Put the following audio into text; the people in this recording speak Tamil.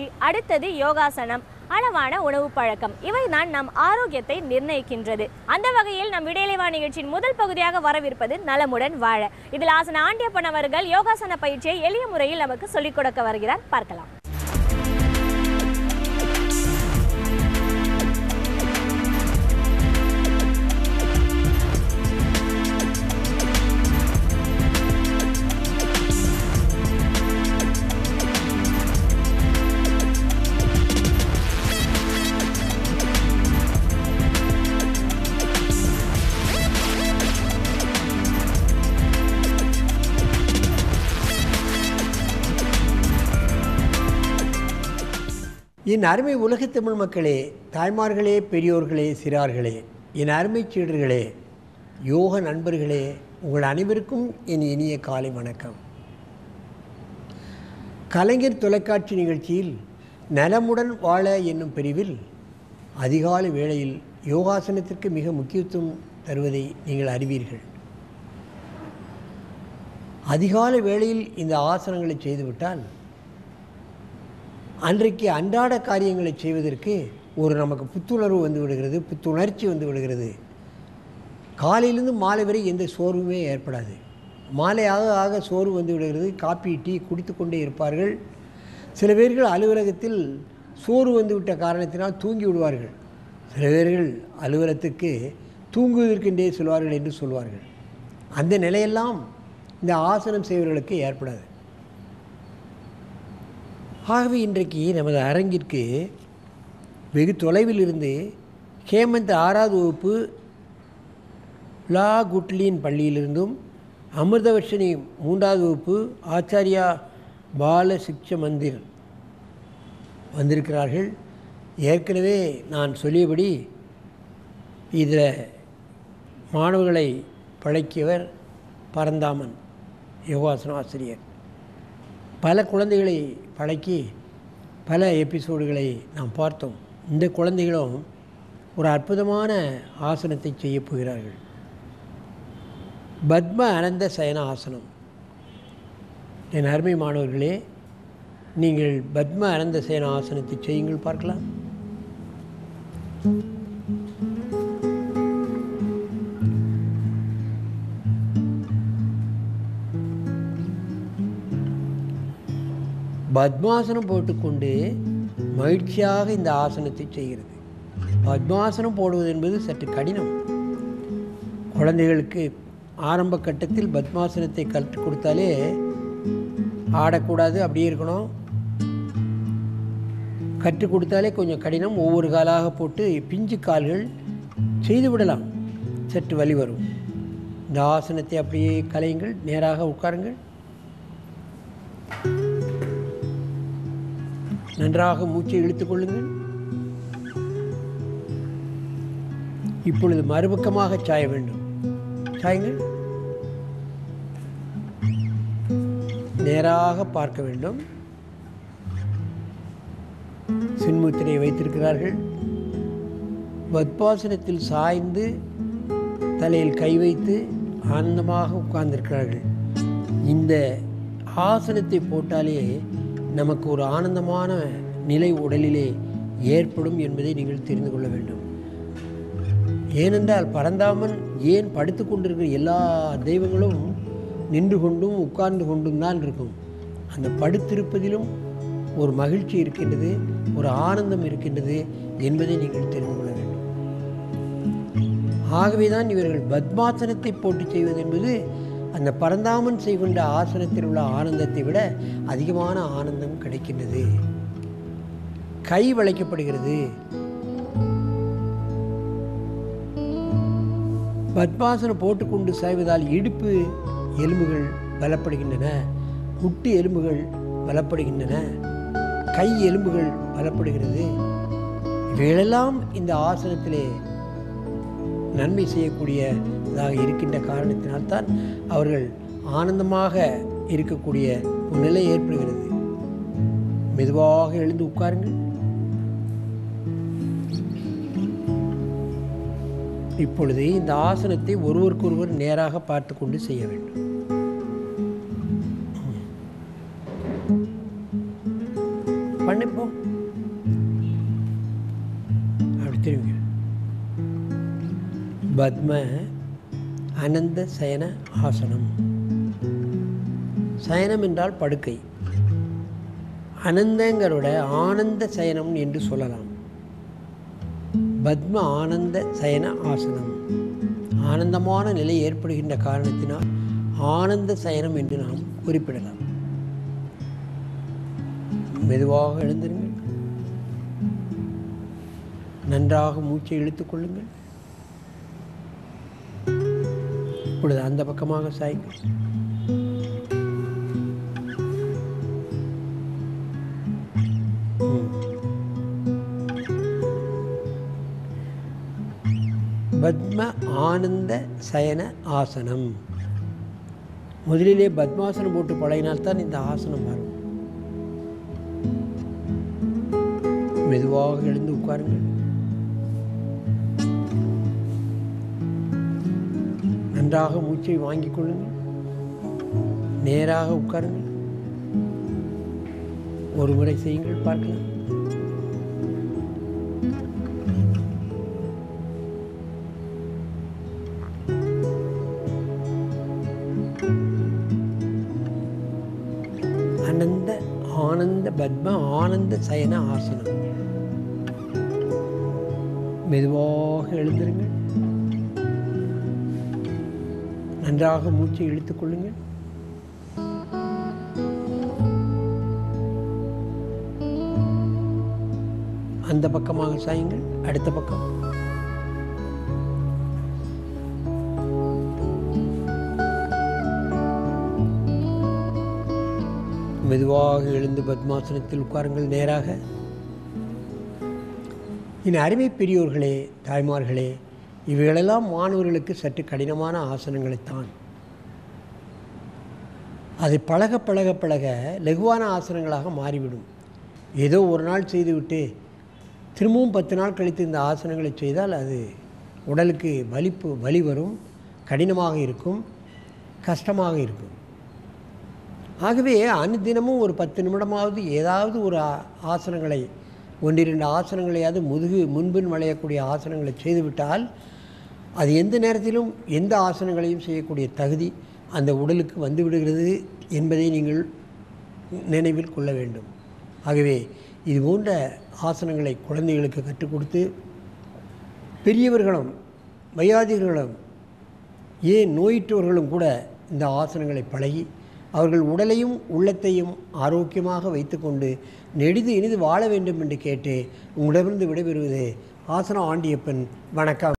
பயிற்சி அடுத்தது யோகாசனம் அளவான உணவு பழக்கம். இவை தான் நம் ஆரோக்கியத்தை நிர்ணயிக்கின்றது. அந்த வகையில் நம் விடையிலைவா நிகழ்ச்சியின் முதல் பகுதியாக வரவிருப்பது நலமுடன் வாழ. இதில் ஆசன ஆண்டியப்பன் அவர்கள் யோகாசன பயிற்சியை எளிய முறையில் நமக்கு சொல்லிக் கொடுக்க வருகிறார். பார்க்கலாம். என் அருமை உலக தமிழ் மக்களே தாய்மார்களே பெரியோர்களே சிறார்களே என் அருமை சீடர்களே யோக நண்பர்களே உங்கள் அனைவருக்கும் என் இனிய காலை வணக்கம். கலைஞர் தொலைக்காட்சி நிகழ்ச்சியில் நலமுடன் வாழ என்னும் பிரிவில் அதிகாலை வேளையில் யோகாசனத்திற்கு மிக முக்கியத்துவம் தருவதை நீங்கள் அறிவீர்கள். அதிகாலை வேளையில் இந்த ஆசனங்களை செய்துவிட்டால் அன்றைக்கு அன்றாட காரியங்களை செய்வதற்கு ஒரு நமக்கு புத்துணர்வு வந்து விடுகிறது புத்துணர்ச்சி வந்து விடுகிறது. காலையிலேருந்து மாலை வரை எந்த சோர்வுமே ஏற்படாது. மாலை ஆக ஆக சோர்வு வந்து விடுகிறது. காப்பி டீ குடித்து கொண்டே இருப்பார்கள். சில பேர்கள் அலுவலகத்தில் சோறு வந்து விட்ட காரணத்தினால் தூங்கி விடுவார்கள். சில பேர்கள் அலுவலகத்துக்கு தூங்குவதற்கென்றே சொல்வார்கள் என்று சொல்வார்கள். அந்த நிலையெல்லாம் இந்த ஆசனம் செய்வர்களுக்கு ஏற்படாது. ஆகவே இன்றைக்கு நமது அரங்கிற்கு வெகு தொலைவில் இருந்து ஹேமந்த் ஆறாவது வகுப்பு லா குட்லின் பள்ளியிலிருந்தும் அமிர்தவர்ஷினி மூன்றாவது வகுப்பு ஆச்சாரியா பால சிக்ஷ மந்திர் வந்திருக்கிறார்கள். ஏற்கனவே நான் சொல்லியபடி இதில் மாணவர்களை பழக்கியவர் பரந்தாமன் யோகாசன ஆசிரியர் பல குழந்தைகளை பழக்கி பல எபிசோடுகளை நாம் பார்த்தோம். இந்த குழந்தைகளும் ஒரு அற்புதமான ஆசனத்தை செய்ய போகிறார்கள். பத்ம அனந்த சயன ஆசனம். என் அருமை மாணவர்களே நீங்கள் பத்ம அனந்த சயன ஆசனத்தை செய்யுங்கள் பார்க்கலாம். பத்மாசனம் போட்டுக்கொண்டு மகிழ்ச்சியாக இந்த ஆசனத்தை செய்கிறது. பத்மாசனம் போடுவது என்பது சற்று கடினம். குழந்தைகளுக்கு ஆரம்ப கட்டத்தில் பத்மாசனத்தை கற்றுக் கொடுத்தாலே ஆடக்கூடாது அப்படியே இருக்கணும். கற்றுக் கொடுத்தாலே கொஞ்சம் கடினம். ஒவ்வொரு காலாக போட்டு பிஞ்சு கால்கள் செய்து விடலாம். சற்று வலி வரும். இந்த ஆசனத்தை அப்படியே கலையுங்கள். நேராக உட்காருங்கள். நன்றாக மூச்சை இழுத்துக் கொள்ளுங்கள். இப்பொழுது மறுபக்கமாக சாய வேண்டும். சாயுங்கள். நேராக பார்க்க வேண்டும். சின்முத்திரையை வைத்திருக்கிறார்கள். பத்மாசனத்தில் சாய்ந்து தலையில் கை வைத்து ஆனந்தமாக உட்கார்ந்திருக்கிறார்கள். இந்த ஆசனத்தை போட்டாலே நமக்கு ஒரு ஆனந்தமான நிலை உடலிலே ஏற்படும் என்பதை நீங்கள் தெரிந்து கொள்ள வேண்டும். ஏனென்றால் பரந்தாமன் ஏன் படுத்து கொண்டிருக்கிற எல்லா தெய்வங்களும் நின்று கொண்டும் உட்கார்ந்து கொண்டும் தான் இருக்கும். அந்த படுத்திருப்பதிலும் ஒரு மகிழ்ச்சி இருக்கின்றது ஒரு ஆனந்தம் இருக்கின்றது என்பதை நீங்கள் தெரிந்து கொள்ள வேண்டும். ஆகவே தான் இவர்கள் பத்மாசனத்தை போட்டு செய்வது என்பது அந்த பரந்தாமன் செய்கின்ற ஆசனத்தில் உள்ள ஆனந்தத்தை விட அதிகமான ஆனந்தம் கிடைக்கின்றது. கை வளைக்கப்படுகிறது. பத்மாசனம் போட்டுக்கொண்டு சாய்வதால் இடுப்பு எலும்புகள் பலப்படுகின்றன முட்டு எலும்புகள் பலப்படுகின்றன கை எலும்புகள் பலப்படுகிறது இவைகளெல்லாம் இந்த ஆசனத்திலே நன்மை செய்யக்கூடிய செய்யக்கூடியதாக இருக்கின்ற காரணத்தினால்தான் அவர்கள் ஆனந்தமாக இருக்கக்கூடிய ஒரு நிலை ஏற்படுகிறது. மெதுவாக எழுந்து உட்காருங்கள். இப்பொழுது இந்த ஆசனத்தை ஒருவருக்கொருவர் நேராக பார்த்து கொண்டு செய்ய வேண்டும். பண்ணிப்போம். அப்படி திரும்பிங்க பத்ம அனந்த சயன ஆசனம். சயனம் என்றால் படுக்கை. அனந்தங்களோட ஆனந்த சயனம் என்று சொல்லலாம். பத்ம ஆனந்த சயன ஆசனம். ஆனந்தமான நிலை ஏற்படுகின்ற காரணத்தினால் ஆனந்த சயனம் என்று நாம் குறிப்பிடலாம். மெதுவாக எழுந்திருங்கள். நன்றாக மூச்சை இழுத்துக் இப்பொழுது அந்த பக்கமாக சாய் பத்ம ஆனந்த சயன ஆசனம். முதலிலே பத்மாசனம் போட்டு பழகினால்தான் இந்த ஆசனம் வரும். மெதுவாக எழுந்து உட்காருங்கள். நன்றாக மூச்சை வாங்கிக் கொள்ளுங்கள். நேராக உட்காருங்கள். ஒரு முறை செய்யுங்கள் பார்க்கலாம். அனந்த ஆனந்த பத்ம ஆனந்த சயன ஆசனம். மெதுவாக எழுந்திருங்கள். நன்றாக மூச்சை இழுத்துக் கொள்ளுங்கள். அந்த பக்கமாக சாயுங்கள் அடுத்த பக்கம். மெதுவாக எழுந்து பத்மாசனத்தில் உட்காருங்கள் நேராக. இனி அருமை பெரியோர்களே தாய்மார்களே இவைகளெல்லாம் மாணவர்களுக்கு சற்று கடினமான ஆசனங்களைத்தான். அதை பழக பழக பழக லகுவான ஆசனங்களாக மாறிவிடும். ஏதோ ஒரு நாள் செய்துவிட்டு திரும்பவும் பத்து நாள் கழித்து இந்த ஆசனங்களை செய்தால் அது உடலுக்கு வலிப்பு வலி வரும் கடினமாக இருக்கும் கஷ்டமாக இருக்கும். ஆகவே அனுதினமும் ஒரு பத்து நிமிடமாவது ஏதாவது ஒரு ஆசனங்களை ஒன்றிரண்டு ஆசனங்களையாவது முதுகு முன்பின் வளையக்கூடிய ஆசனங்களை செய்துவிட்டால் அது எந்த நேரத்திலும் எந்த ஆசனங்களையும் செய்யக்கூடிய தகுதி அந்த உடலுக்கு வந்து விடுகிறது என்பதை நீங்கள் நினைவில் கொள்ள வேண்டும். ஆகவே இது போன்ற ஆசனங்களை குழந்தைகளுக்கு கற்றுக் கொடுத்து பெரியவர்களும் வயாதிகர்களும் ஏன் நோயிற்றவர்களும் கூட இந்த ஆசனங்களை பழகி அவர்கள் உடலையும் உள்ளத்தையும் ஆரோக்கியமாக வைத்துக்கொண்டு நெடிது இனிது வாழ வேண்டும் என்று கேட்டு உங்களிடமிருந்து விடைபெறுவது ஆசன ஆண்டியப்பன். வணக்கம்.